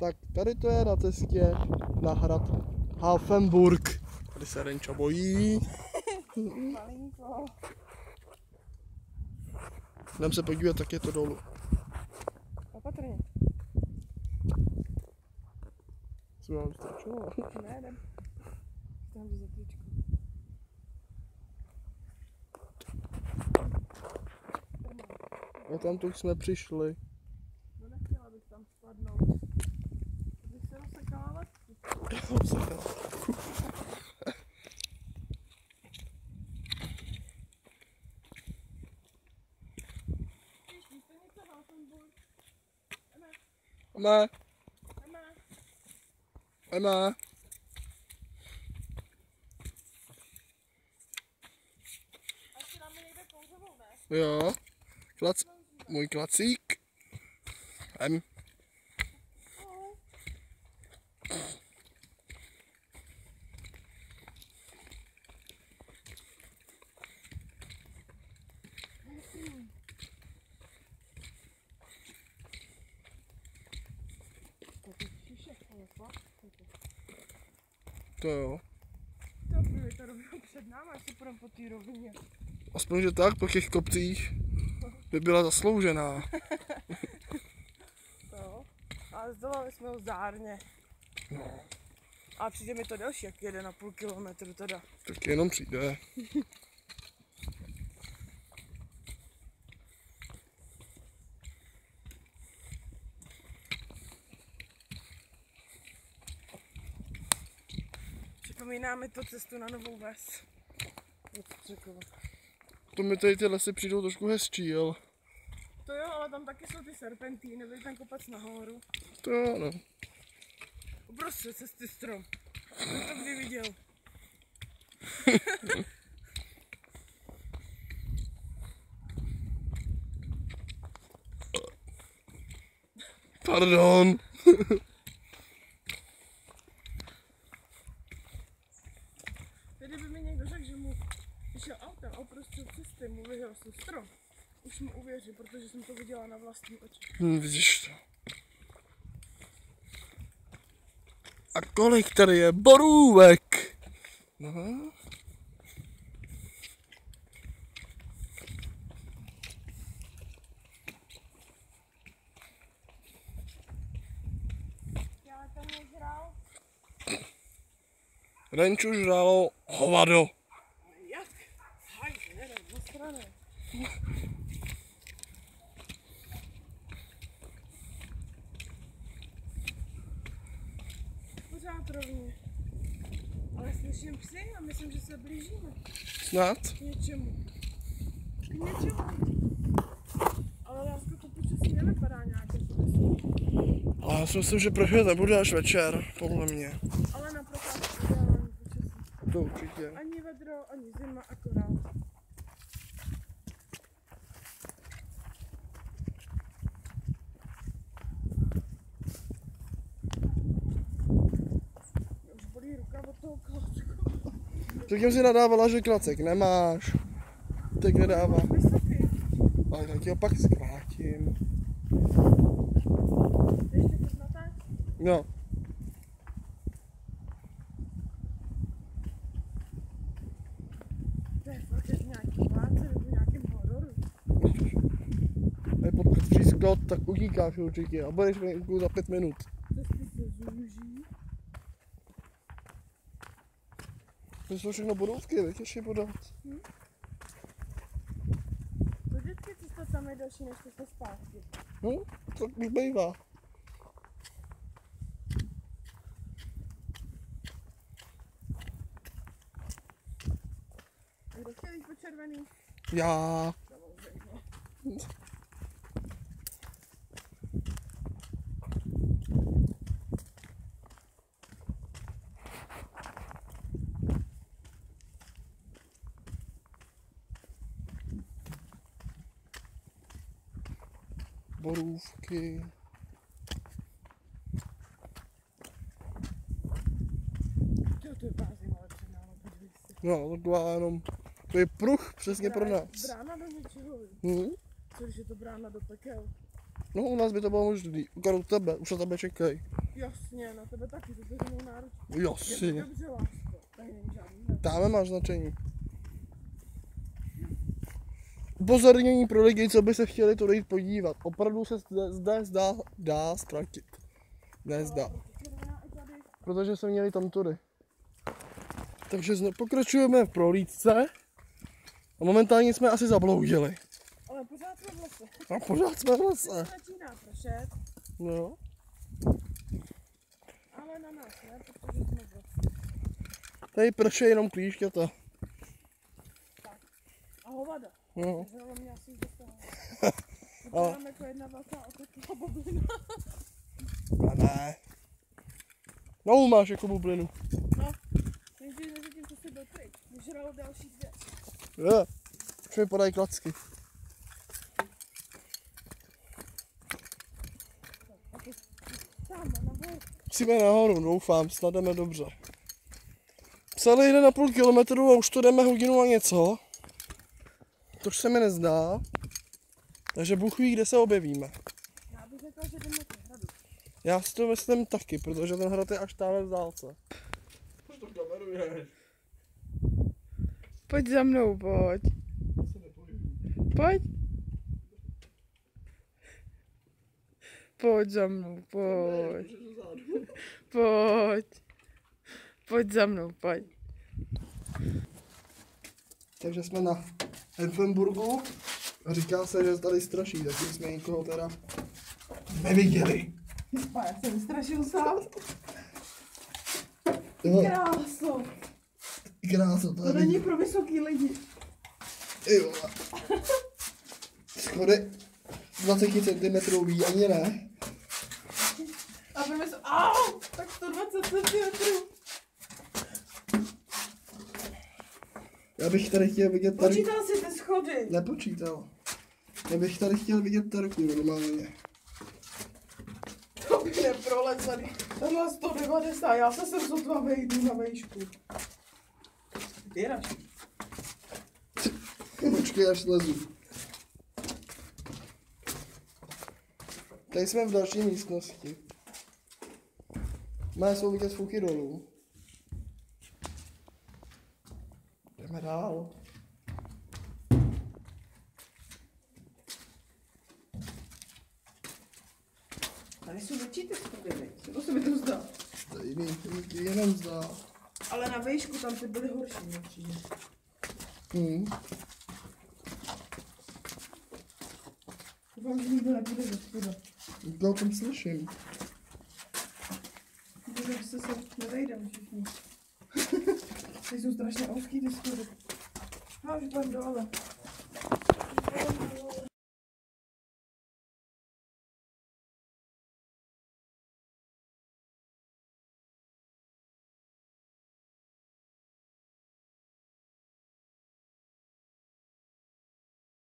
Tak tady to je na cestě na hrad Hafenburg. Tady se Renča bojí. Malinko. Jdem se podívat, jak je to dolů. Opatrně. Co mám strčilo? Ne, jdem. Tam za tričku. A tam tu jsme přišli. No nechtěla bych tam spadnout. Bych se rozsekala Emma, kouzovou, ne? Jo. Klac, můj klacík. Em. To ty šišek, ale fakt. To jo. To byli to rovnou před náma, až se půjdeme po té rovině. Aspoň, že tak po těch kopcích by byla zasloužená. To. Ale zdolali jsme ho zdárně. No, A přijde mi to delší, jak 1,5 kilometru teda. tak jenom přijde. Připomínáme to cestu na Novou Ves. To mi tady ty lesy přijdou trošku hezčí, jo. To jo, ale tam taky jsou ty serpentíny, byl ten kopec nahoru. To jo, no. Uprostřed cesty strom. Kdo to kdy viděl? Pardon. Tedy by mi někdo řekl, že mu vyšel autem a uprostřed cesty mu vyhrál se strom. Už mu uvěří, protože jsem to viděla na vlastní oči. Hm, vidíš to. A kolik tady je borůvek? No. Já tam nežral. Renču žralo hovado. Jak? Haj. Pořád rovně. Ale slyším psy a myslím, že se blížíme Snad. k něčemu. K něčemu. Ale lásko, to počasí nevypadá nějak jako. Ale já si myslím, že prochod nebude až večer, podle mě. Ale na. To určitě. Ani vedro, ani zima, akorát. Už bolí ruka od toho klacku. Tak jim si nadávala, že klacek nemáš. Tak nedává. Ale tak ho pak zkrátím. Ještě krnaták? No. To je fakt jak nějaký vládce nebo v nějakém hororu. A přískot, tak utíkáš určitě. A budeš venku za pět minut. To jsou všechno bodovky, víš, ještě podat. To vždycky cesta tam je delší než cesta zpátky. No, tak už bývá. Kdo chtěl jít po červený? Já. Samozřejmě. Borůvky. Jo, to je bázím, ale před náma, podívej se. No, taková jenom, to je pruh přesně pro nás. Brána do něčeho. Hm? Co když je to brána do pekel? No u nás by to bylo možný. Ukaz u tebe, už na tebe čekají. Jasně, na tebe taky, to je mou náruč. Jasně. Dobře, lásko. Tady není žádný. Dáme máš značení. Upozornění pro lidi, co by se chtěli tu jít podívat. Opravdu se zde, zde zdá, dá ztratit. Nezdá. Protože jsme měli tam tury. Takže pokračujeme v prohlídce. A momentálně jsme asi zabloudili. Ale pořád jsme v lese. A pořád jsme v lese. Začíná pršet, No. ale na nás ne, protože jsme v lese. Tady prše jenom klíšťata. A No. Jako jedna velká bublina. A ne. No máš jako bublinu. No, mezi tím, co jsi byl pryč, vyžralo další dvě. Je. Už mi podají klacky. Musíme nahoru, doufám, snad jdeme dobře. Psali 1,5 kilometru a už to jdeme hodinu a něco. Tož se mi nezdá. Takže Bůh ví, kde se objevíme. Já bych řekla, že jdeme k hradu. Já si to myslím taky, protože ten hrad je až táhle v dálce. Proč to kameruješ? Pojď za mnou, pojď. Pojď. Pojď za mnou, pojď. Pojď. Pojď za mnou, pojď. Takže jsme na Elfenburgu a říká se, že tady straší, tak jsme nikoho teda neviděli. A já jsem strašil sám. Jo, Kráso. krása, to To není pro vysoký lidi. Vole. Schody 20 cm ví, ani ne. A pro vysoký... Au! Tak 120 cm. Já bych tady chtěl vidět tady... Počítal si ty schody. Nepočítal. Já bych tady chtěl vidět terku normálně. To by neprolezený. Tohle 190, já se sem sotva vejdu na vejšku. Ty radši. Počkej, až slezu. Tady jsme v další místnosti. Má jsou vidět fuky dolů. Jdeme dál. Schody, viď? Nebo se mi to zdá? Stejný, jenom zdá. Ale na vejšku tam ty byly horší, určitě. Hmm. Doufám, že nikdo nepůjde ze spoda. Já o tom slyším. Protože se se nevejdeme všichni. Ty jsou strašně úzký ty schody. Já už půjdem dole.